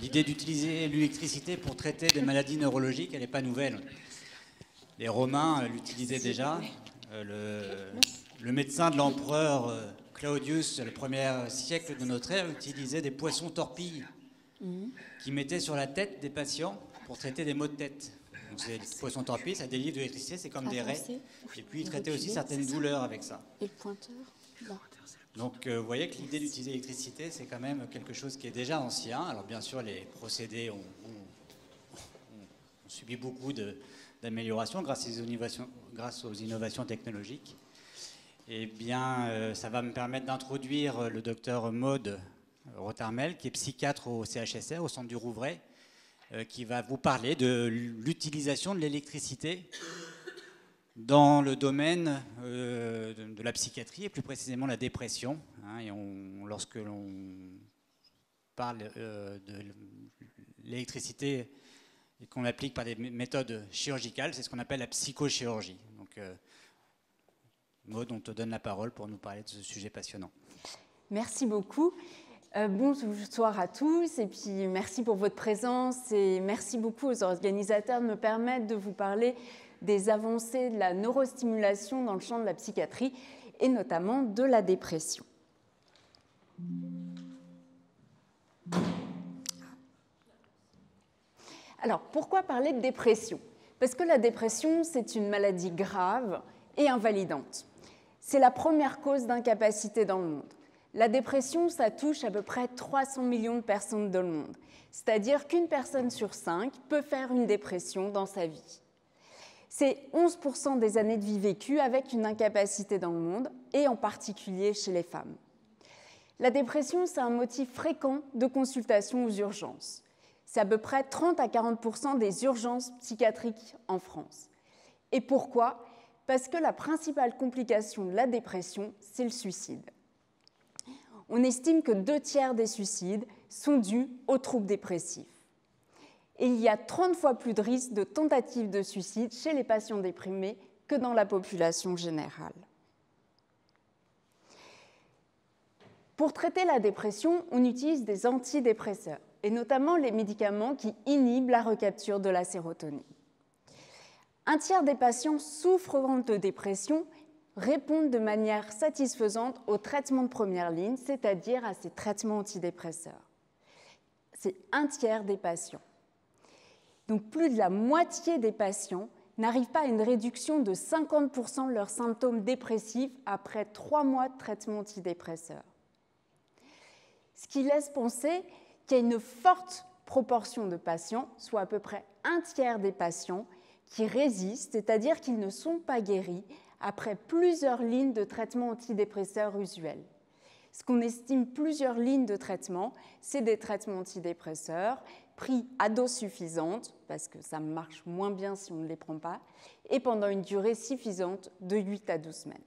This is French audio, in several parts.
L'idée d'utiliser l'électricité pour traiter des maladies neurologiques, elle n'est pas nouvelle. Les Romains euh, l'utilisaient déjà. Euh, le, médecin de l'empereur euh, Claudius, le premier siècle de notre ère, utilisait des poissons torpilles qui mettaient sur la tête des patients pour traiter des maux de tête. Donc, ces poissons torpilles, ça délivre de l'électricité, c'est comme des raies. Et puis, il traitait aussi certaines douleurs avec ça. Et le pointeur? Donc vous voyez que l'idée d'utiliser l'électricité, c'est quand même quelque chose qui est déjà ancien. Alors bien sûr, les procédés ont, subi beaucoup d'améliorations grâce, grâce, aux innovations technologiques. Eh bien, euh, ça va me permettre d'introduire le docteur Maude Rotarmel, qui est psychiatre au CHSR, au centre du Rouvray, euh, qui va vous parler de l'utilisation de l'électricité dans le domaine euh, de, la psychiatrie et plus précisément la dépression. Hein, et lorsque l'on parle euh, de l'électricité et qu'on l'applique par des méthodes chirurgicales, c'est ce qu'on appelle la psychochirurgie. Donc, euh, Maud, on te donne la parole pour nous parler de ce sujet passionnant. Merci beaucoup. bonsoir à tous et puis merci pour votre présence et merci beaucoup aux organisateurs de me permettre de vous parler des avancées de la neurostimulation dans le champ de la psychiatrie et notamment de la dépression. Alors, pourquoi parler de dépression? Parce que la dépression, c'est une maladie grave et invalidante. C'est la première cause d'incapacité dans le monde. La dépression, ça touche à peu près 300 millions de personnes dans le monde. C'est-à-dire qu'une personne sur cinq peut faire une dépression dans sa vie. C'est 11% des années de vie vécues avec une incapacité dans le monde, et en particulier chez les femmes. La dépression, c'est un motif fréquent de consultation aux urgences. C'est à peu près 30 à 40% des urgences psychiatriques en France. Et pourquoi? Parce que la principale complication de la dépression, c'est le suicide. On estime que deux tiers des suicides sont dus aux troubles dépressifs et il y a 30 fois plus de risques de tentative de suicide chez les patients déprimés que dans la population générale. Pour traiter la dépression, on utilise des antidépresseurs, et notamment les médicaments qui inhibent la recapture de la sérotonine. Un tiers des patients souffrant de dépression répondent de manière satisfaisante aux traitements de première ligne, c'est-à-dire à ces traitements antidépresseurs. C'est un tiers des patients. Donc plus de la moitié des patients n'arrivent pas à une réduction de 50% de leurs symptômes dépressifs après trois mois de traitement antidépresseur. Ce qui laisse penser qu'il y a une forte proportion de patients, soit à peu près un tiers des patients, qui résistent, c'est-à-dire qu'ils ne sont pas guéris après plusieurs lignes de traitement antidépresseur usuels. Ce qu'on estime plusieurs lignes de traitement, c'est des traitements antidépresseurs pris à dose suffisante, parce que ça marche moins bien si on ne les prend pas, et pendant une durée suffisante de 8 à 12 semaines.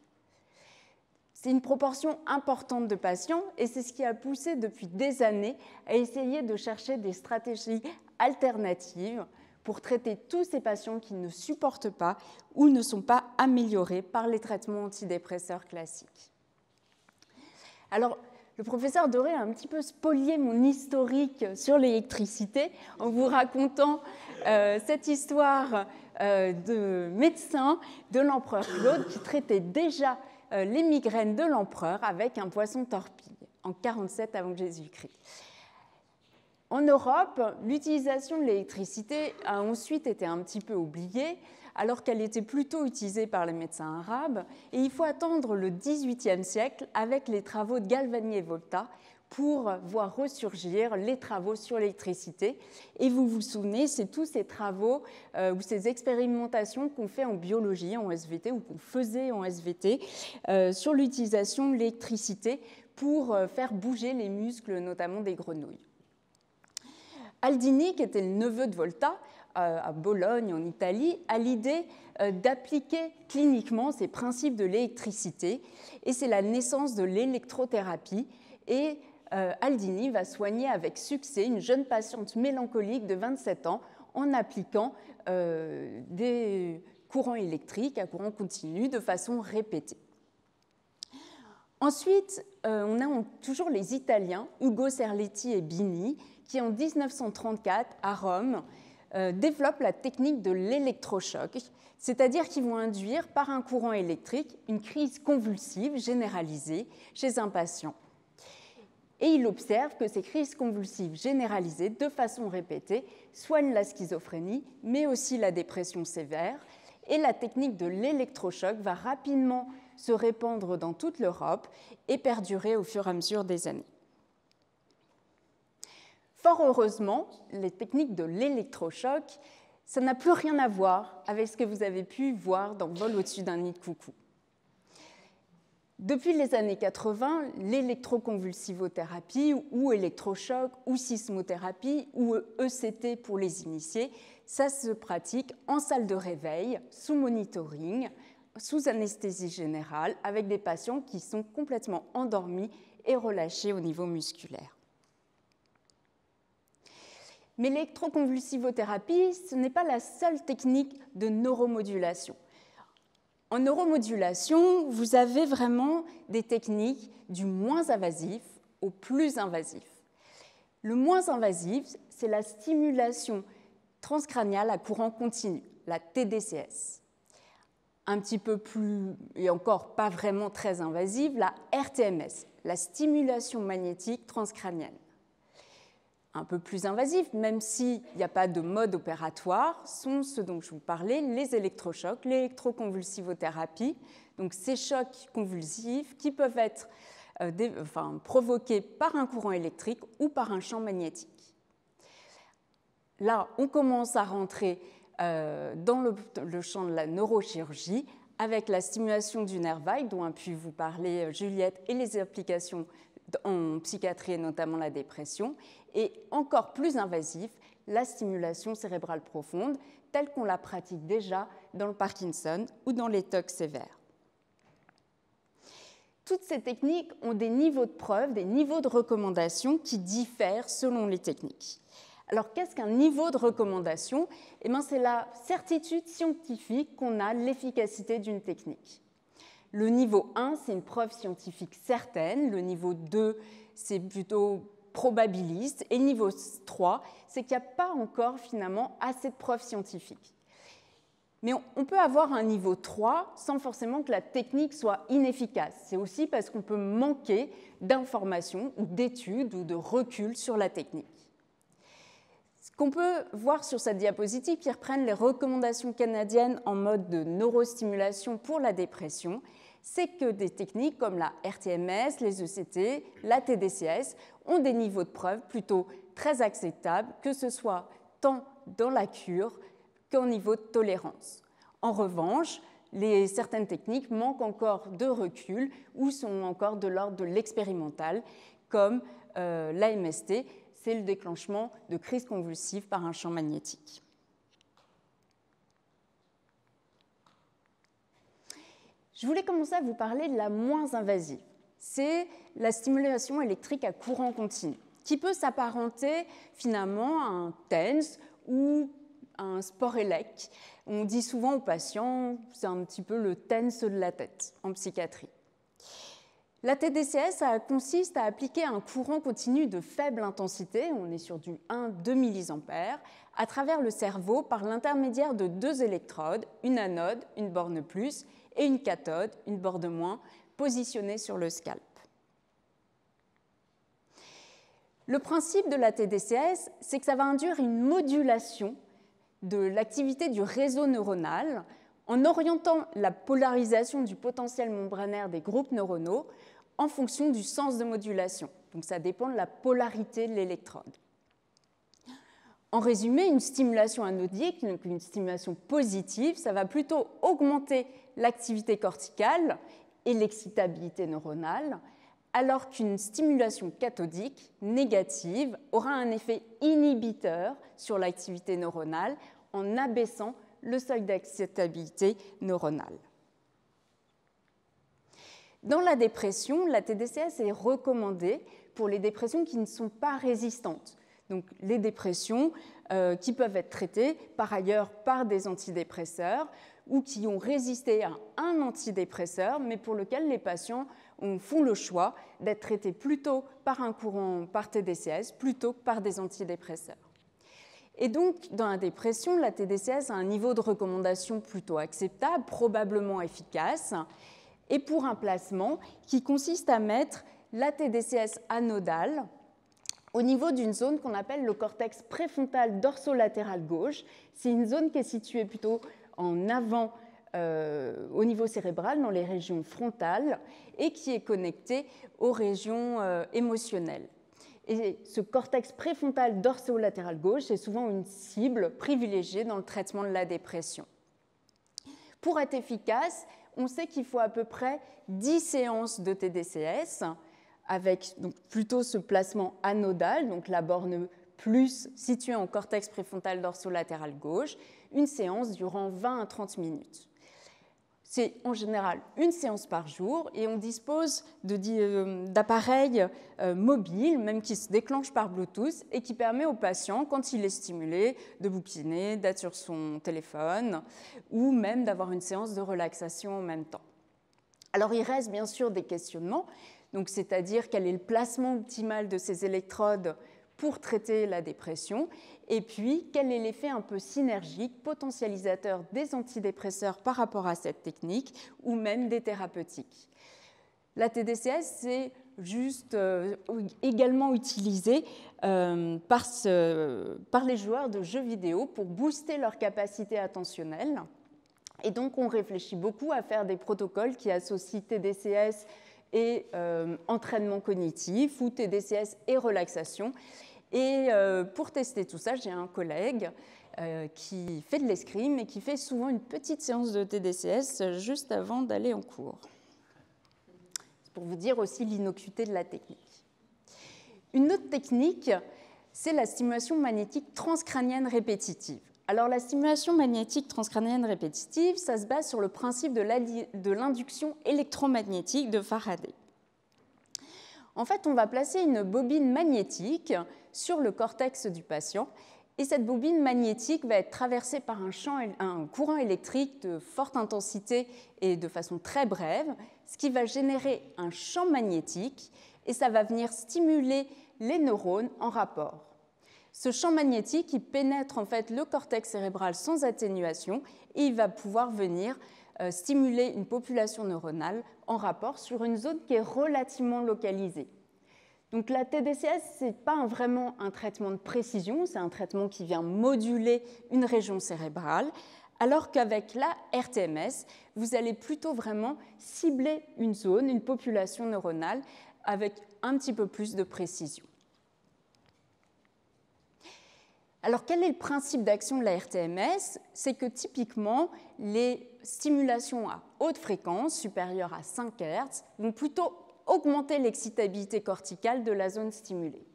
C'est une proportion importante de patients et c'est ce qui a poussé depuis des années à essayer de chercher des stratégies alternatives pour traiter tous ces patients qui ne supportent pas ou ne sont pas améliorés par les traitements antidépresseurs classiques. Alors, le professeur Doré a un petit peu spolié mon historique sur l'électricité en vous racontant euh, cette histoire euh, de médecin de l'empereur Claude qui traitait déjà euh, les migraines de l'empereur avec un poisson torpille en 47 avant Jésus-Christ. En Europe, l'utilisation de l'électricité a ensuite été un petit peu oubliée alors qu'elle était plutôt utilisée par les médecins arabes. Et il faut attendre le XVIIIe siècle avec les travaux de Galvani et Volta pour voir ressurgir les travaux sur l'électricité. Et vous vous souvenez, c'est tous ces travaux euh, ou ces expérimentations qu'on fait en biologie, en SVT, ou qu'on faisait en SVT, euh, sur l'utilisation de l'électricité pour euh, faire bouger les muscles, notamment des grenouilles. Aldini, qui était le neveu de Volta, à Bologne, en Italie, a l'idée euh, d'appliquer cliniquement ces principes de l'électricité, et c'est la naissance de l'électrothérapie. Et euh, Aldini va soigner avec succès une jeune patiente mélancolique de 27 ans en appliquant des courants électriques à courant continu de façon répétée. Ensuite, on a toujours les Italiens, Ugo Serletti et Bini, qui en 1934, à Rome, euh, développent la technique de l'électrochoc, c'est-à-dire qu'ils vont induire par un courant électrique une crise convulsive généralisée chez un patient. Et il observe que ces crises convulsives généralisées, de façon répétée, soignent la schizophrénie, mais aussi la dépression sévère. Et la technique de l'électrochoc va rapidement se répandre dans toute l'Europe et perdurer au fur et à mesure des années. Fort heureusement, les techniques de l'électrochoc, ça n'a plus rien à voir avec ce que vous avez pu voir dans Vol au-dessus d'un nid de coucou. Depuis les années 80, l'électroconvulsivothérapie ou électrochoc ou sismothérapie ou ECT pour les initiés, ça se pratique en salle de réveil, sous monitoring, sous anesthésie générale, avec des patients qui sont complètement endormis et relâchés au niveau musculaire. Mais l'électroconvulsivothérapie, ce n'est pas la seule technique de neuromodulation. En neuromodulation, vous avez vraiment des techniques du moins invasif au plus invasif. Le moins invasif, c'est la stimulation transcraniale à courant continu, la TDCS. Un petit peu plus, et encore pas vraiment très invasive, la RTMS, la stimulation magnétique transcranienne un peu plus invasifs, même s'il n'y a pas de mode opératoire, sont ceux dont je vous parlais, les électrochocs, l'électroconvulsivothérapie, donc ces chocs convulsifs qui peuvent être euh, provoqués par un courant électrique ou par un champ magnétique. Là, on commence à rentrer euh, dans le, champ de la neurochirurgie avec la stimulation du nerf vague dont a pu vous parler euh, Juliette et les applications en psychiatrie et notamment la dépression, et encore plus invasif, la stimulation cérébrale profonde, telle qu'on la pratique déjà dans le Parkinson ou dans les TOC sévères. Toutes ces techniques ont des niveaux de preuve, des niveaux de recommandation qui diffèrent selon les techniques. Alors qu'est-ce qu'un niveau de recommandation? Eh C'est la certitude scientifique qu'on a l'efficacité d'une technique. Le niveau 1, c'est une preuve scientifique certaine. Le niveau 2, c'est plutôt probabiliste. Et niveau 3, c'est qu'il n'y a pas encore finalement assez de preuves scientifiques. Mais on peut avoir un niveau 3 sans forcément que la technique soit inefficace. C'est aussi parce qu'on peut manquer d'informations ou d'études ou de recul sur la technique. Ce qu'on peut voir sur cette diapositive qui reprennent les recommandations canadiennes en mode de neurostimulation pour la dépression, c'est que des techniques comme la RTMS, les ECT, la TDCS ont des niveaux de preuve plutôt très acceptables, que ce soit tant dans la cure qu'au niveau de tolérance. En revanche, certaines techniques manquent encore de recul ou sont encore de l'ordre de l'expérimental, comme euh, l'AMST, c'est le déclenchement de crises convulsives par un champ magnétique. Je voulais commencer à vous parler de la moins invasive. C'est la stimulation électrique à courant continu, qui peut s'apparenter finalement à un TENS ou un sport élec. On dit souvent aux patients, c'est un petit peu le TENS de la tête en psychiatrie. La TDCS consiste à appliquer un courant continu de faible intensité, on est sur du 1-2 milliampères, à travers le cerveau par l'intermédiaire de deux électrodes, une anode, une borne plus, et une cathode, une borde moins, positionnée sur le scalp. Le principe de la TDCS, c'est que ça va induire une modulation de l'activité du réseau neuronal en orientant la polarisation du potentiel membranaire des groupes neuronaux en fonction du sens de modulation. Donc ça dépend de la polarité de l'électrode. En résumé, une stimulation anodique, une stimulation positive, ça va plutôt augmenter l'activité corticale et l'excitabilité neuronale, alors qu'une stimulation cathodique négative aura un effet inhibiteur sur l'activité neuronale en abaissant le seuil d'acceptabilité neuronale. Dans la dépression, la TDCS est recommandée pour les dépressions qui ne sont pas résistantes. Donc les dépressions euh, qui peuvent être traitées par ailleurs par des antidépresseurs ou qui ont résisté à un antidépresseur, mais pour lequel les patients font le choix d'être traités plutôt par un courant par TDCS plutôt que par des antidépresseurs. Et donc, dans la dépression, la TDCS a un niveau de recommandation plutôt acceptable, probablement efficace, et pour un placement qui consiste à mettre la TDCS anodale au niveau d'une zone qu'on appelle le cortex préfrontal dorsolatéral gauche. C'est une zone qui est située plutôt en avant euh, au niveau cérébral, dans les régions frontales, et qui est connectée aux régions euh, émotionnelles. Et ce cortex préfrontal dorsolatéral gauche est souvent une cible privilégiée dans le traitement de la dépression. Pour être efficace, on sait qu'il faut à peu près 10 séances de TDCS avec donc plutôt ce placement anodal, donc la borne plus située en cortex préfrontal dorsolatéral gauche, une séance durant 20 à 30 minutes. C'est en général une séance par jour et on dispose euh, d'appareils euh, mobiles, même qui se déclenchent par Bluetooth et qui permet au patient, quand il est stimulé, de bouquiner, d'être sur son téléphone ou même d'avoir une séance de relaxation en même temps. Alors il reste bien sûr des questionnements, c'est-à-dire quel est le placement optimal de ces électrodes pour traiter la dépression, et puis quel est l'effet un peu synergique, potentialisateur des antidépresseurs par rapport à cette technique, ou même des thérapeutiques? La TDCS, c'est juste euh, également utilisé euh, par, les joueurs de jeux vidéo pour booster leur capacité attentionnelle. Et donc on réfléchit beaucoup à faire des protocoles qui associent TDCS et euh, entraînement cognitif ou TDCS et relaxation. Et euh, pour tester tout ça, j'ai un collègue euh, qui fait de l'escrime et qui fait souvent une petite séance de TDCS juste avant d'aller en cours. C'est pour vous dire aussi l'innocuité de la technique. Une autre technique, c'est la stimulation magnétique transcrânienne répétitive. Alors la stimulation magnétique transcrânienne répétitive, ça se base sur le principe de l'induction électromagnétique de Faraday. En fait, on va placer une bobine magnétique sur le cortex du patient. Et cette bobine magnétique va être traversée par un, champ, un courant électrique de forte intensité et de façon très brève, ce qui va générer un champ magnétique et ça va venir stimuler les neurones en rapport. Ce champ magnétique, il pénètre en fait le cortex cérébral sans atténuation et il va pouvoir venir euh, stimuler une population neuronale en rapport sur une zone qui est relativement localisée. Donc la TDCS, ce n'est pas vraiment un traitement de précision, c'est un traitement qui vient moduler une région cérébrale, alors qu'avec la RTMS, vous allez plutôt vraiment cibler une zone, une population neuronale, avec un petit peu plus de précision. Alors quel est le principe d'action de la RTMS C'est que typiquement, les stimulations à haute fréquence, supérieure à 5 Hz, vont plutôt augmenter l'excitabilité corticale de la zone stimulée.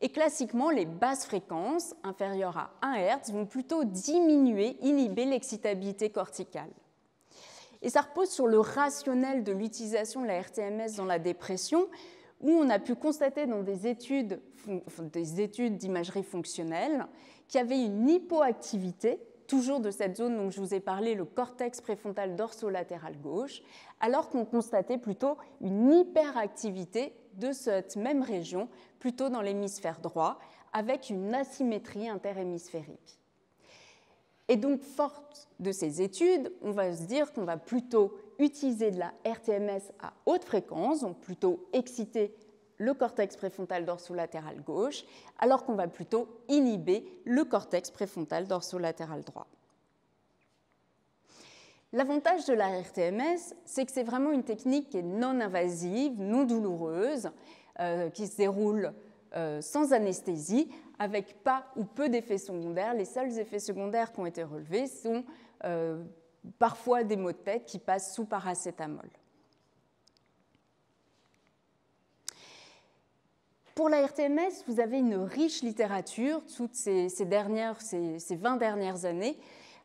Et classiquement, les basses fréquences, inférieures à 1 Hz, vont plutôt diminuer, inhiber l'excitabilité corticale. Et ça repose sur le rationnel de l'utilisation de la RTMS dans la dépression, où on a pu constater dans des études, des études d'imagerie fonctionnelle qu'il y avait une hypoactivité toujours de cette zone dont je vous ai parlé, le cortex préfrontal dorsolatéral gauche, alors qu'on constatait plutôt une hyperactivité de cette même région, plutôt dans l'hémisphère droit, avec une asymétrie interhémisphérique. Et donc, forte de ces études, on va se dire qu'on va plutôt utiliser de la RTMS à haute fréquence, donc plutôt exciter le cortex préfrontal dorsolatéral gauche, alors qu'on va plutôt inhiber le cortex préfrontal dorsolatéral droit. L'avantage de la RTMS, c'est que c'est vraiment une technique qui est non invasive, non douloureuse, euh, qui se déroule euh, sans anesthésie, avec pas ou peu d'effets secondaires. Les seuls effets secondaires qui ont été relevés sont euh, parfois des maux de tête qui passent sous paracétamol. Pour la RTMS, vous avez une riche littérature toutes ces, dernières, ces, 20 dernières années,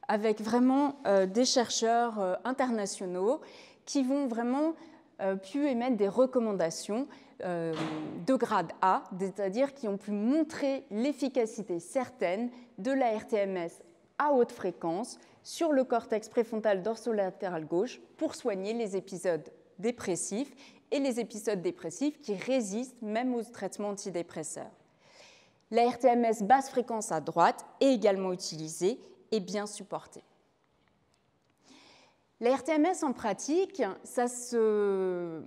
avec vraiment euh, des chercheurs euh, internationaux qui vont vraiment euh, pu émettre des recommandations de grade A, c'est-à-dire qui ont pu montrer l'efficacité certaine de la RTMS à haute fréquence sur le cortex préfrontal dorsolatéral gauche pour soigner les épisodes dépressifs et les épisodes dépressifs qui résistent même aux traitements antidépresseurs. La RTMS basse fréquence à droite est également utilisée et bien supportée. La RTMS en pratique, ça se,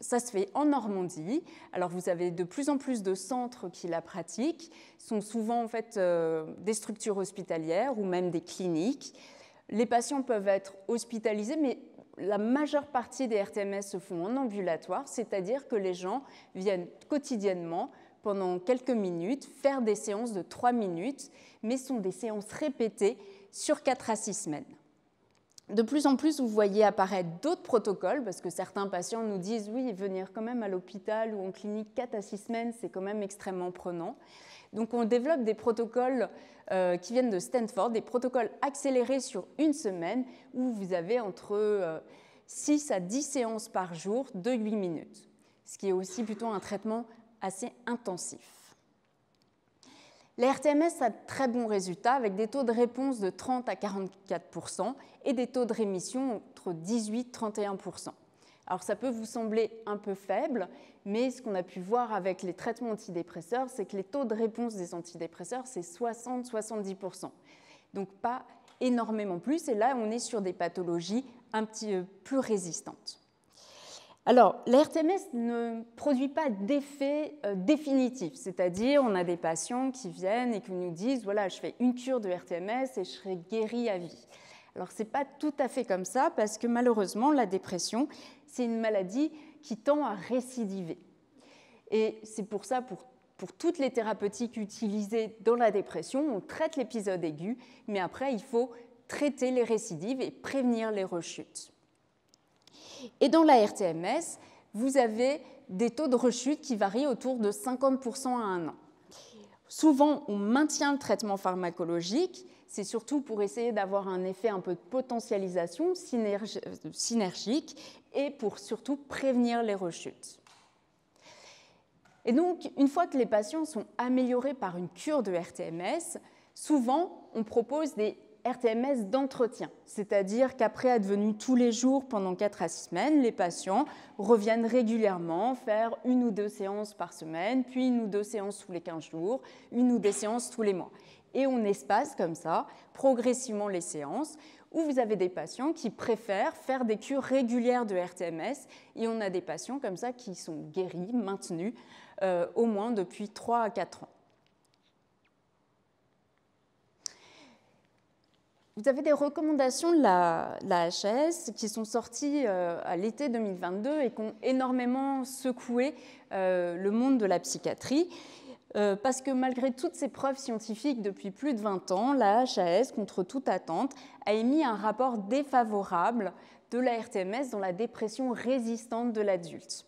ça se, fait en Normandie. Alors vous avez de plus en plus de centres qui la pratiquent, Ce sont souvent en fait euh, des structures hospitalières ou même des cliniques. Les patients peuvent être hospitalisés, mais la majeure partie des RTMS se font en ambulatoire, c'est-à-dire que les gens viennent quotidiennement pendant quelques minutes faire des séances de 3 minutes, mais sont des séances répétées sur 4 à 6 semaines. De plus en plus, vous voyez apparaître d'autres protocoles, parce que certains patients nous disent oui, venir quand même à l'hôpital ou en clinique 4 à 6 semaines, c'est quand même extrêmement prenant. Donc on développe des protocoles euh, qui viennent de Stanford, des protocoles accélérés sur une semaine, où vous avez entre 6 euh, à 10 séances par jour de 8 minutes, ce qui est aussi plutôt un traitement assez intensif. Les RTMS a de très bons résultats avec des taux de réponse de 30 à 44% et des taux de rémission entre 18 et 31 Alors ça peut vous sembler un peu faible, mais ce qu'on a pu voir avec les traitements antidépresseurs, c'est que les taux de réponse des antidépresseurs, c'est 60-70% Donc pas énormément plus, et là on est sur des pathologies un petit peu plus résistantes. Alors, l'RTMS ne produit pas d'effet euh, définitif, c'est-à-dire on a des patients qui viennent et qui nous disent voilà, je fais une cure de RTMS et je serai guéri à vie. Alors, ce n'est pas tout à fait comme ça parce que malheureusement, la dépression, c'est une maladie qui tend à récidiver. Et c'est pour ça, pour, pour toutes les thérapeutiques utilisées dans la dépression, on traite l'épisode aigu, mais après, il faut traiter les récidives et prévenir les rechutes. Et dans la RTMS, vous avez des taux de rechute qui varient autour de 50% à un an. Souvent, on maintient le traitement pharmacologique, c'est surtout pour essayer d'avoir un effet un peu de potentialisation synergique et pour surtout prévenir les rechutes. Et donc, une fois que les patients sont améliorés par une cure de RTMS, souvent on propose des RTMS d'entretien, c'est-à-dire qu'après être venus tous les jours pendant 4 à 6 semaines, les patients reviennent régulièrement faire une ou deux séances par semaine, puis une ou deux séances tous les 15 jours, une ou deux séances tous les mois. Et on espace comme ça progressivement les séances où vous avez des patients qui préfèrent faire des cures régulières de RTMS et on a des patients comme ça qui sont guéris, maintenus euh, au moins depuis 3 à 4 ans. Vous avez des recommandations de la, HS qui sont sorties euh, à l'été 2022 et qui ont énormément secoué euh, le monde de la psychiatrie. Euh, parce que malgré toutes ces preuves scientifiques depuis plus de 20 ans, la HAS, contre toute attente, a émis un rapport défavorable de la RTMS dans la dépression résistante de l'adulte.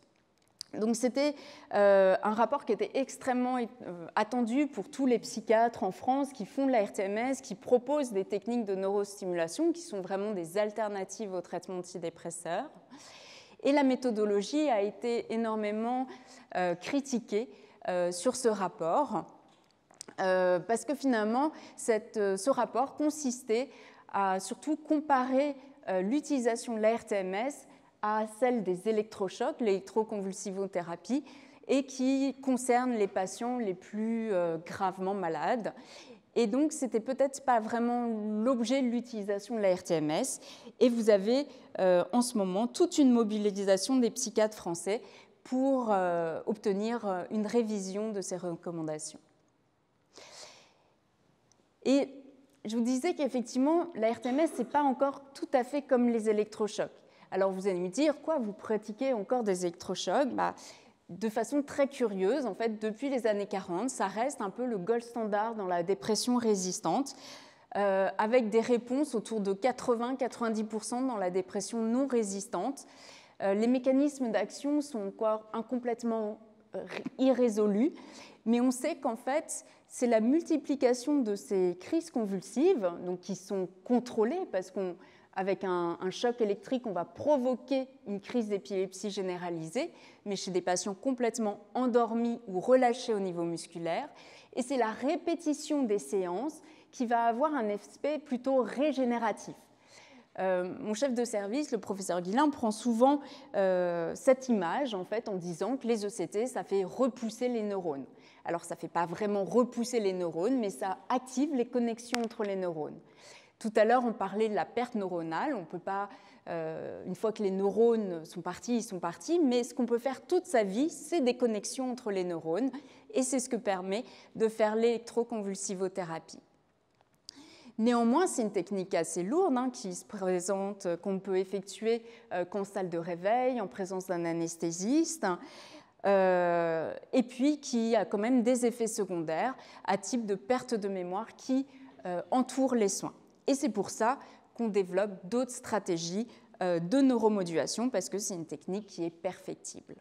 Donc c'était euh, un rapport qui était extrêmement euh, attendu pour tous les psychiatres en France qui font de la RTMS, qui proposent des techniques de neurostimulation qui sont vraiment des alternatives aux traitements antidépresseurs. Et la méthodologie a été énormément critiquée sur ce rapport parce que finalement ce rapport consistait à surtout comparer l'utilisation de la RTMS à celle des électrochocs, l'électroconvulsivothérapie, et qui concerne les patients les plus euh, gravement malades. Et donc, ce n'était peut-être pas vraiment l'objet de l'utilisation de la RTMS. Et vous avez euh, en ce moment toute une mobilisation des psychiatres français pour euh, obtenir une révision de ces recommandations. Et je vous disais qu'effectivement, la RTMS, ce n'est pas encore tout à fait comme les électrochocs. Alors vous allez me dire, quoi, vous pratiquez encore des électrochocs? Bah, De façon très curieuse, en fait, depuis les années 40, ça reste un peu le gold standard dans la dépression résistante, euh, avec des réponses autour de 80-90% dans la dépression non résistante. Euh, les mécanismes d'action sont encore incomplètement euh, irrésolus, mais on sait qu'en fait, c'est la multiplication de ces crises convulsives, donc qui sont contrôlées parce qu'on avec un, choc électrique, on va provoquer une crise d'épilepsie généralisée, mais chez des patients complètement endormis ou relâchés au niveau musculaire. Et c'est la répétition des séances qui va avoir un effet plutôt régénératif. Euh, mon chef de service, le professeur Guillain, prend souvent euh, cette image en fait en disant que les ECT, ça fait repousser les neurones. Alors ça ne fait pas vraiment repousser les neurones, mais ça active les connexions entre les neurones. Tout à l'heure, on parlait de la perte neuronale. On peut pas, euh, une fois que les neurones sont partis, ils sont partis. Mais ce qu'on peut faire toute sa vie, c'est des connexions entre les neurones. Et c'est ce que permet de faire l'électroconvulsivothérapie. Néanmoins, c'est une technique assez lourde hein, qui se présente, euh, qu'on peut effectuer euh, qu'en salle de réveil, en présence d'un anesthésiste, euh, et puis qui a quand même des effets secondaires à type de perte de mémoire qui entourent les soins. Et c'est pour ça qu'on développe d'autres stratégies de neuromodulation, parce que c'est une technique qui est perfectible.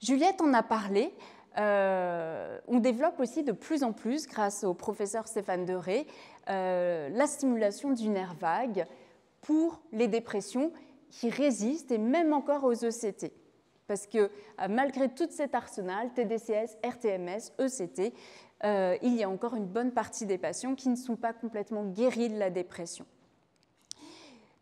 Juliette en a parlé. Euh, on développe aussi de plus en plus, grâce au professeur Stéphane Deré, euh, la stimulation du nerf vague pour les dépressions qui résistent et même encore aux ECT. Parce que euh, malgré tout cet arsenal, TDCS, RTMS, ECT, il y a encore une bonne partie des patients qui ne sont pas complètement guéris de la dépression.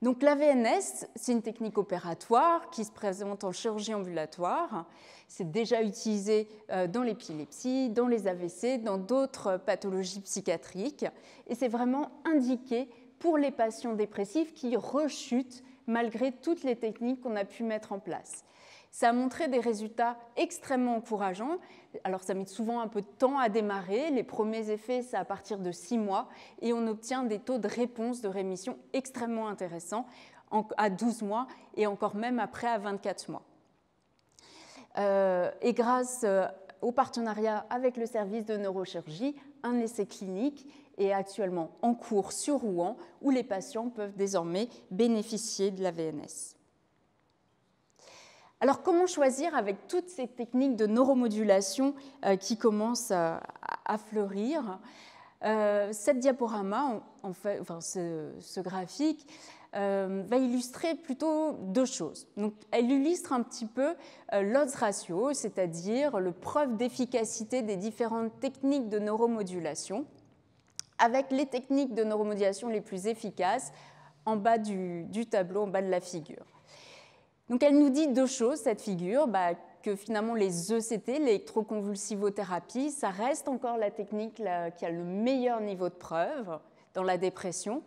Donc la VNS, c'est une technique opératoire qui se présente en chirurgie ambulatoire. C'est déjà utilisé euh, dans l'épilepsie, dans les AVC, dans d'autres pathologies psychiatriques. Et c'est vraiment indiqué pour les patients dépressifs qui rechutent malgré toutes les techniques qu'on a pu mettre en place. Ça a montré des résultats extrêmement encourageants. Alors ça met souvent un peu de temps à démarrer. Les premiers effets, c'est à partir de 6 mois. Et on obtient des taux de réponse de rémission extrêmement intéressants à 12 mois et encore même après à 24 mois. Euh, et grâce euh, au partenariat avec le service de neurochirurgie, un essai clinique est actuellement en cours sur Rouen où les patients peuvent désormais bénéficier de la VNS. Alors comment choisir avec toutes ces techniques de neuromodulation euh, qui commencent à, fleurir? Euh, Cette diaporama, ce, graphique, euh, va illustrer plutôt deux choses. Elle illustre un petit peu l'odds ratio, c'est-à-dire le preuve d'efficacité des différentes techniques de neuromodulation, avec les techniques de neuromodulation les plus efficaces en bas du tableau, en bas de la figure. Donc elle nous dit deux choses, cette figure, bah, que finalement les ECT, l'électroconvulsivothérapie, ça reste encore la technique qui a le meilleur niveau de preuve dans la dépression.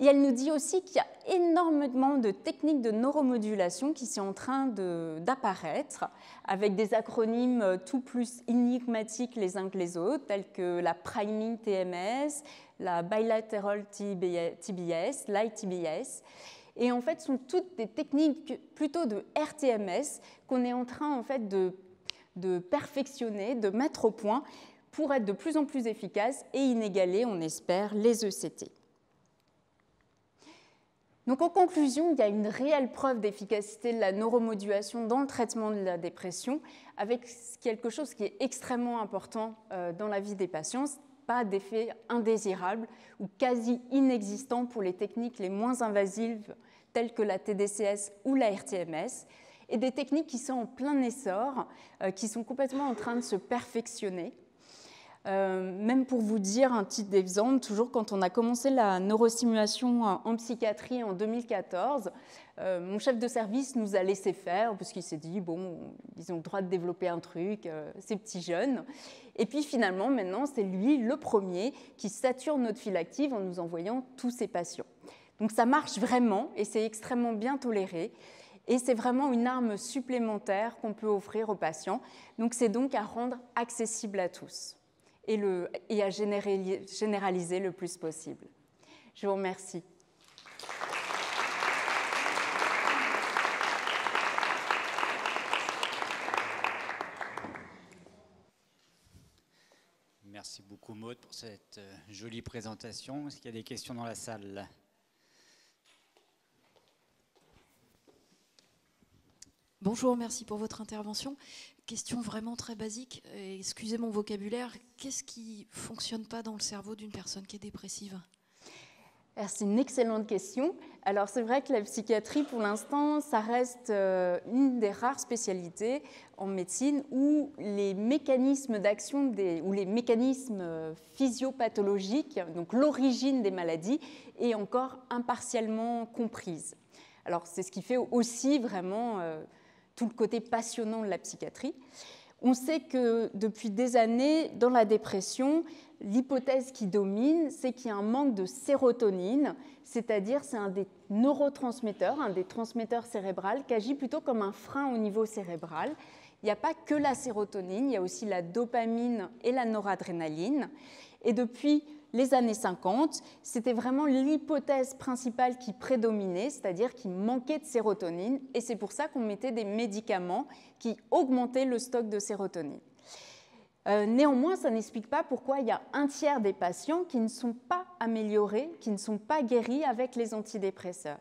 Et elle nous dit aussi qu'il y a énormément de techniques de neuromodulation qui sont en train d'apparaître, avec des acronymes tout plus énigmatiques les uns que les autres, tels que la priming TMS, la bilateral TBS, l'ITBS. Et en fait, sont toutes des techniques plutôt de RTMS qu'on est en train en fait de, de perfectionner, de mettre au point pour être de plus en plus efficaces et inégaler, on espère, les ECT. Donc en conclusion, il y a une réelle preuve d'efficacité de la neuromodulation dans le traitement de la dépression, avec quelque chose qui est extrêmement important euh, dans la vie des patients, pas d'effet indésirable ou quasi inexistant pour les techniques les moins invasives telles que la TDCS ou la RTMS, et des techniques qui sont en plein essor, euh, qui sont complètement en train de se perfectionner. Euh, même pour vous dire un petit exemple, toujours quand on a commencé la neurostimulation en psychiatrie en 2014, euh, mon chef de service nous a laissé faire parce qu'il s'est dit bon, ils ont le droit de développer un truc, ces petits jeunes. Et puis finalement, maintenant, c'est lui le premier qui sature notre file active en nous envoyant tous ses patients. Donc ça marche vraiment et c'est extrêmement bien toléré. Et c'est vraiment une arme supplémentaire qu'on peut offrir aux patients. Donc c'est donc à rendre accessible à tous et, à généraliser le plus possible. Je vous remercie. Merci beaucoup Maud pour cette euh, jolie présentation. Est-ce qu'il y a des questions dans la salle? Bonjour, merci pour votre intervention. Question vraiment très basique, excusez mon vocabulaire, qu'est-ce qui ne fonctionne pas dans le cerveau d'une personne qui est dépressive? C'est une excellente question. Alors c'est vrai que la psychiatrie, pour l'instant, ça reste euh, une des rares spécialités en médecine où les mécanismes d'action ou les mécanismes euh, physiopathologiques, donc l'origine des maladies, est encore impartialement comprise. Alors c'est ce qui fait aussi vraiment euh, tout le côté passionnant de la psychiatrie. On sait que depuis des années, dans la dépression, l'hypothèse qui domine, c'est qu'il y a un manque de sérotonine, c'est-à-dire c'est un des neurotransmetteurs, un des transmetteurs cérébrales qui agit plutôt comme un frein au niveau cérébral. Il n'y a pas que la sérotonine, il y a aussi la dopamine et la noradrénaline. Et depuis les années 50, c'était vraiment l'hypothèse principale qui prédominait, c'est-à-dire qu'il manquait de sérotonine, et c'est pour ça qu'on mettait des médicaments qui augmentaient le stock de sérotonine. Euh, néanmoins, ça n'explique pas pourquoi il y a un tiers des patients qui ne sont pas améliorés, qui ne sont pas guéris avec les antidépresseurs.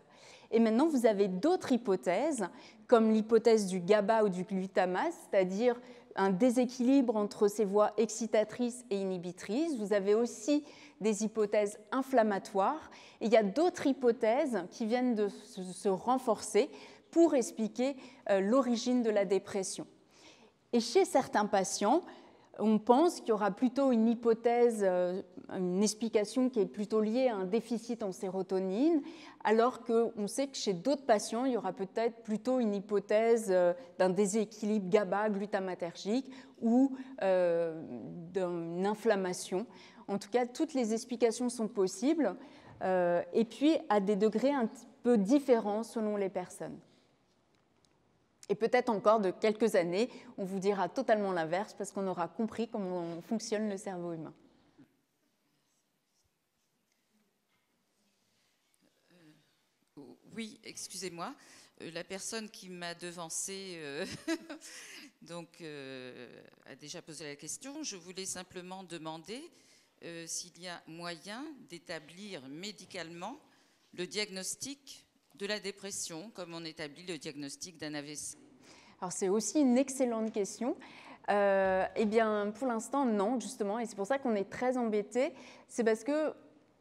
Et maintenant, vous avez d'autres hypothèses, comme l'hypothèse du GABA ou du glutamate, c'est-à-dire un déséquilibre entre ces voies excitatrices et inhibitrices. Vous avez aussi des hypothèses inflammatoires. Et il y a d'autres hypothèses qui viennent de se renforcer pour expliquer euh, l'origine de la dépression. Et chez certains patients, on pense qu'il y aura plutôt une hypothèse, euh, une explication qui est plutôt liée à un déficit en sérotonine, alors qu'on sait que chez d'autres patients, il y aura peut-être plutôt une hypothèse euh, d'un déséquilibre GABA-glutamatergique ou euh, d'une inflammation. En tout cas, toutes les explications sont possibles, et puis à des degrés un peu différents selon les personnes. Et peut-être encore de quelques années, on vous dira totalement l'inverse parce qu'on aura compris comment fonctionne le cerveau humain. Euh, oui, excusez-moi. Euh, la personne qui m'a devancé euh, donc, a déjà posé la question. Je voulais simplement demander s'il y a moyen d'établir médicalement le diagnostic de la dépression, comme on établit le diagnostic d'un AVC Alors c'est aussi une excellente question. Euh, eh bien, pour l'instant, non, justement, et c'est pour ça qu'on est très embêté. C'est parce que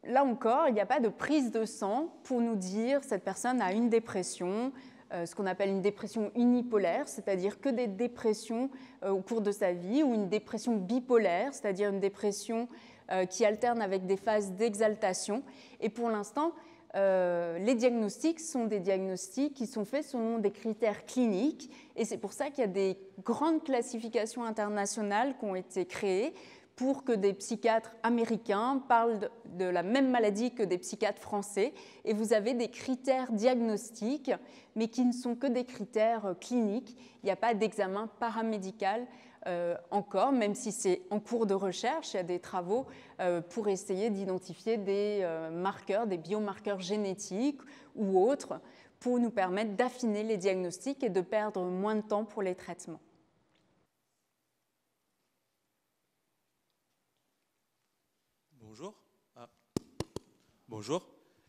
là encore, il n'y a pas de prise de sang pour nous dire cette personne a une dépression, euh, ce qu'on appelle une dépression unipolaire, c'est-à-dire que des dépressions euh, au cours de sa vie, ou une dépression bipolaire, c'est-à-dire une dépression qui alterne avec des phases d'exaltation. Et pour l'instant, euh, les diagnostics sont des diagnostics qui sont faits selon des critères cliniques et c'est pour ça qu'il y a des grandes classifications internationales qui ont été créées pour que des psychiatres américains parlent de la même maladie que des psychiatres français. Et vous avez des critères diagnostiques, mais qui ne sont que des critères cliniques. Il n'y a pas d'examen paramédical encore, même si c'est en cours de recherche, il y a des travaux euh, pour essayer d'identifier des euh, marqueurs, des biomarqueurs génétiques ou autres, pour nous permettre d'affiner les diagnostics et de perdre moins de temps pour les traitements. Bonjour. Ah. Bonjour.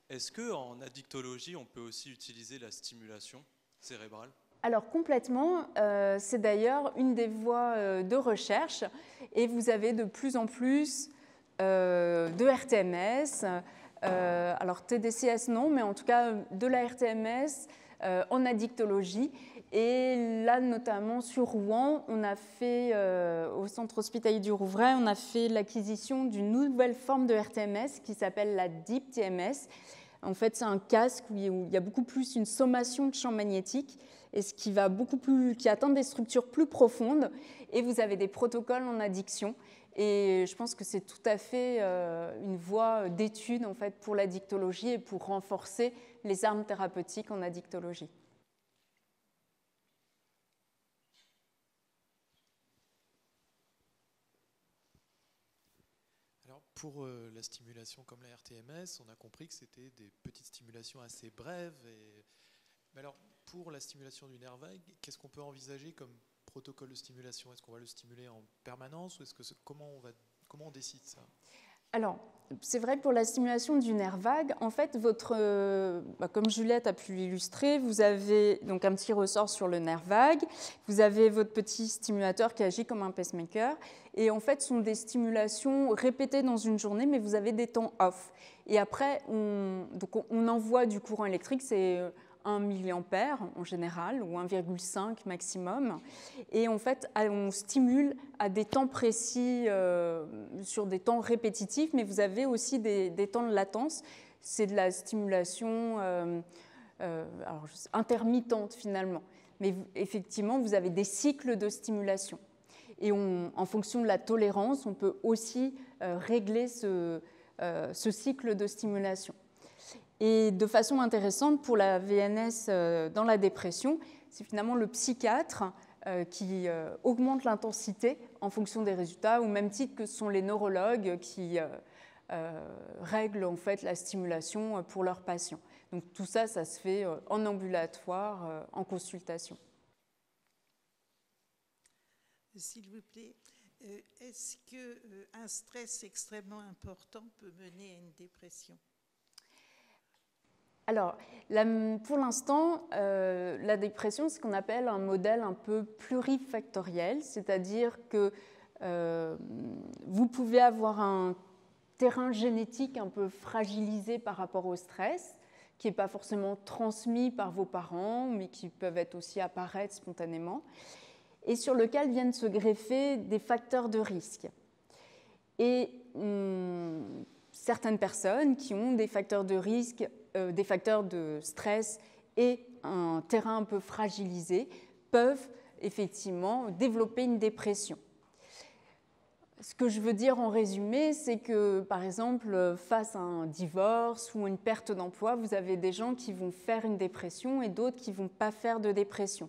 Est-ce qu'en addictologie, on peut aussi utiliser la stimulation cérébrale? Alors complètement, euh, c'est d'ailleurs une des voies euh, de recherche et vous avez de plus en plus euh, de RTMS, alors TDCS non, mais en tout cas de la RTMS en addictologie. Et là, notamment sur Rouen, on a fait, au centre hospitalier du Rouvray, on a fait l'acquisition d'une nouvelle forme de RTMS qui s'appelle la Deep TMS. En fait, c'est un casque où il y a beaucoup plus une sommation de champs magnétiques et ce qui va beaucoup plus, qui atteint des structures plus profondes. Et vous avez des protocoles en addiction. Et je pense que c'est tout à fait euh, une voie d'étude en fait pour l'addictologie et pour renforcer les armes thérapeutiques en addictologie. Alors pour euh, la stimulation comme la RTMS, on a compris que c'était des petites stimulations assez brèves. Et... Mais alors, pour la stimulation du nerf vague, qu'est-ce qu'on peut envisager comme protocole de stimulation? Est-ce qu'on va le stimuler en permanence ou est-ce que comment on va comment on décide ça? Alors, c'est vrai pour la stimulation du nerf vague, en fait, votre, euh, bah, comme Juliette a pu l'illustrer, vous avez donc un petit ressort sur le nerf vague, vous avez votre petit stimulateur qui agit comme un pacemaker, et en fait, ce sont des stimulations répétées dans une journée, mais vous avez des temps off. Et après, on, donc on envoie du courant électrique, c'est 1 mA en général, ou 1,5 maximum. Et en fait, on stimule à des temps précis, euh, sur des temps répétitifs, mais vous avez aussi des, temps de latence. C'est de la stimulation euh, euh, intermittente finalement. Mais effectivement, vous avez des cycles de stimulation. Et en fonction de la tolérance, on peut aussi régler ce cycle de stimulation. Et de façon intéressante, pour la VNS euh, dans la dépression, c'est finalement le psychiatre euh, qui euh, augmente l'intensité en fonction des résultats, au même titre que sont les neurologues qui règlent en fait la stimulation pour leurs patients. Donc tout ça, ça se fait en ambulatoire, en consultation. S'il vous plaît, est-ce qu'un stress extrêmement important peut mener à une dépression? Alors, pour l'instant, euh, la dépression, c'est ce qu'on appelle un modèle un peu plurifactoriel, c'est-à-dire que euh, vous pouvez avoir un terrain génétique un peu fragilisé par rapport au stress, qui n'est pas forcément transmis par vos parents, mais qui peuvent aussi apparaître spontanément, et sur lequel viennent se greffer des facteurs de risque. Et hum, certaines personnes qui ont des facteurs de risque euh, des facteurs de stress et un terrain un peu fragilisé peuvent effectivement développer une dépression. Ce que je veux dire en résumé, c'est que par exemple, face à un divorce ou une perte d'emploi, vous avez des gens qui vont faire une dépression et d'autres qui ne vont pas faire de dépression.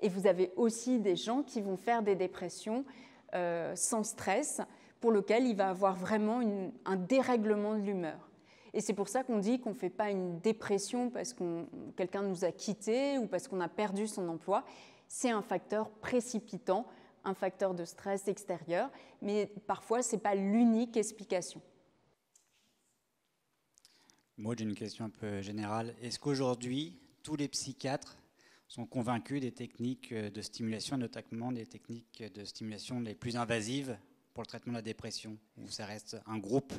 Et vous avez aussi des gens qui vont faire des dépressions euh, sans stress, pour lequel il va avoir vraiment un dérèglement de l'humeur. Et c'est pour ça qu'on dit qu'on ne fait pas une dépression parce que quelqu'un nous a quittés ou parce qu'on a perdu son emploi. C'est un facteur précipitant, un facteur de stress extérieur, mais parfois ce n'est pas l'unique explication. Moi, j'ai une question un peu générale. Est-ce qu'aujourd'hui, tous les psychiatres sont convaincus des techniques de stimulation, notamment des techniques de stimulation les plus invasives pour le traitement de la dépression, ou ça reste un groupe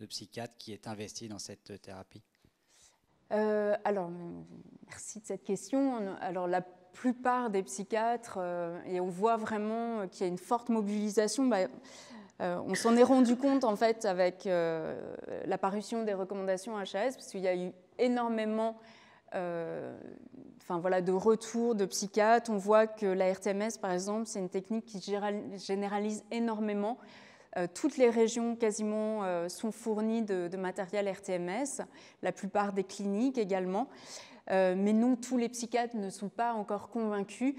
de psychiatres qui est investi dans cette thérapie? Euh, Alors, merci de cette question. Alors, la plupart des psychiatres, euh, et on voit vraiment qu'il y a une forte mobilisation, bah, euh, on s'en est rendu compte en fait avec la parution des recommandations HAS, parce qu'il y a eu énormément enfin, voilà, de retours de psychiatres. On voit que la RTMS, par exemple, c'est une technique qui généralise énormément. Euh, toutes les régions quasiment euh, sont fournies de, matériel RTMS, la plupart des cliniques également. Euh, mais non, tous les psychiatres ne sont pas encore convaincus,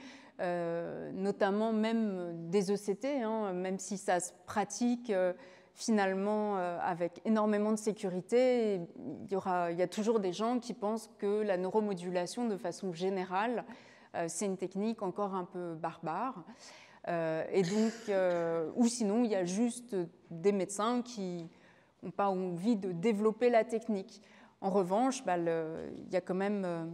notamment même des ECT, hein, même si ça se pratique finalement avec énormément de sécurité. Il y, aura, il y a toujours des gens qui pensent que la neuromodulation, de façon générale, c'est une technique encore un peu barbare. Euh, et donc, euh, ou sinon, il y a juste des médecins qui n'ont pas envie de développer la technique. En revanche, bah, il y a quand même euh,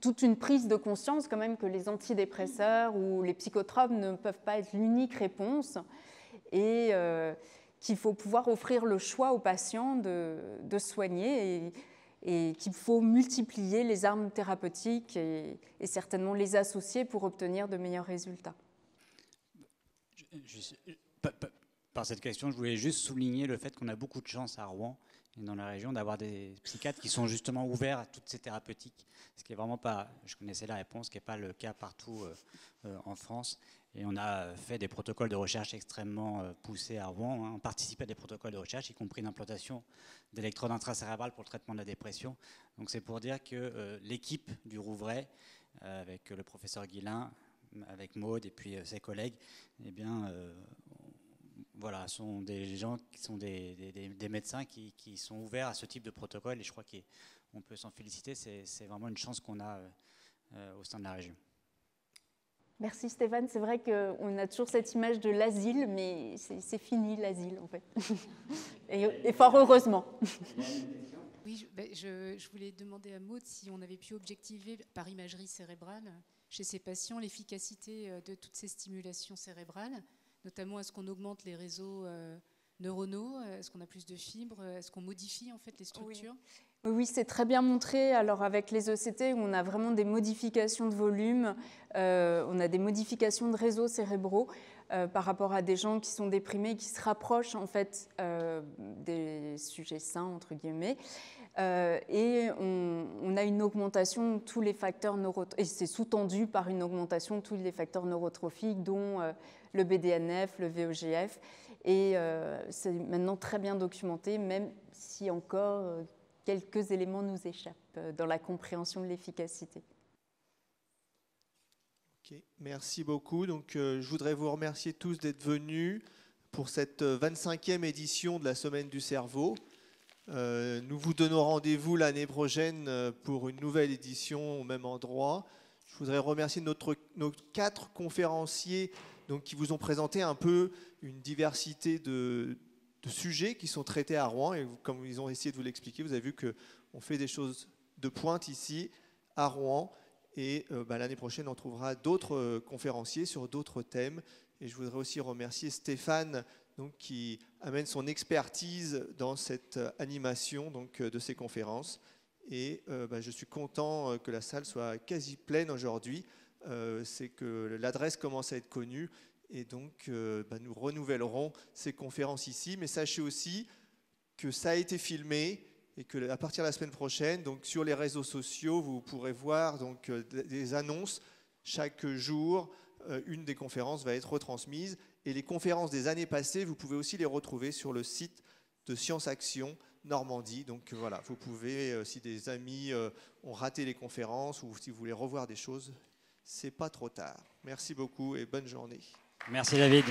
toute une prise de conscience quand même que les antidépresseurs ou les psychotropes ne peuvent pas être l'unique réponse et qu'il faut pouvoir offrir le choix aux patients de, soigner et, qu'il faut multiplier les armes thérapeutiques et certainement les associer pour obtenir de meilleurs résultats par cette question, je voulais juste souligner le fait qu'on a beaucoup de chance à Rouen et dans la région d'avoir des psychiatres qui sont justement ouverts à toutes ces thérapeutiques. Ce qui est vraiment pas, je connaissais la réponse, ce qui n'est pas le cas partout euh, euh, en France. Et on a fait des protocoles de recherche extrêmement euh, poussés à Rouen. Hein. On participe à des protocoles de recherche, y compris l'implantation d'électrodes intracérébrales pour le traitement de la dépression. Donc c'est pour dire que l'équipe du Rouvray, avec le professeur Guillain, avec Maude et puis euh, ses collègues, eh bien, euh, voilà, sont des gens qui sont des, des, médecins qui, qui, sont ouverts à ce type de protocole et je crois qu'on peut s'en féliciter. C'est vraiment une chance qu'on a euh, au sein de la région. Merci Stéphane. C'est vrai qu'on a toujours cette image de l'asile, mais c'est fini l'asile en fait. et, fort heureusement. Je, je, voulais demander à Maud si on avait pu objectiver par imagerie cérébrale chez ces patients l'efficacité euh, de toutes ces stimulations cérébrales, notamment est-ce qu'on augmente les réseaux euh, neuronaux, est-ce qu'on a plus de fibres, est-ce qu'on modifie en fait les structures? Oui, c'est très bien montré. Alors avec les ECT, on a vraiment des modifications de volume, euh, on a des modifications de réseaux cérébraux euh, par rapport à des gens qui sont déprimés, qui se rapprochent en fait euh, des sujets sains entre guillemets. Et on, a une augmentation tous les facteurs neurotrophiques, et c'est sous-tendu par une augmentation de tous les facteurs neurotrophiques, dont le BDNF, le VEGF. Et c'est maintenant très bien documenté, même si encore quelques éléments nous échappent euh, dans la compréhension de l'efficacité. merci beaucoup. Donc, euh, je voudrais vous remercier tous d'être venus pour cette 25e euh, édition de la Semaine du cerveau. Nous vous donnons rendez-vous l'année prochaine pour une nouvelle édition au même endroit. Je voudrais remercier nos quatre conférenciers donc, qui vous ont présenté un peu une diversité de, sujets qui sont traités à Rouen. Et comme ils ont essayé de vous l'expliquer, vous avez vu qu'on fait des choses de pointe ici, à Rouen. Et euh, bah, l'année prochaine, on trouvera d'autres euh, conférenciers sur d'autres thèmes. Et je voudrais aussi remercier Stéphane, donc, qui amène son expertise dans cette euh, animation donc, de ces conférences. Et bah, je suis content que la salle soit quasi pleine aujourd'hui. C'est que l'adresse commence à être connue et donc, euh, bah, nous renouvellerons ces conférences ici. Mais sachez aussi que ça a été filmé et que à partir de la semaine prochaine, donc sur les réseaux sociaux, vous pourrez voir donc euh, des annonces chaque jour. Euh, une des conférences va être retransmise et les conférences des années passées, vous pouvez aussi les retrouver sur le site de Science Action Normandie. Donc voilà, vous pouvez, si des amis ont raté les conférences ou si vous voulez revoir des choses, c'est pas trop tard. Merci beaucoup et bonne journée. Merci David.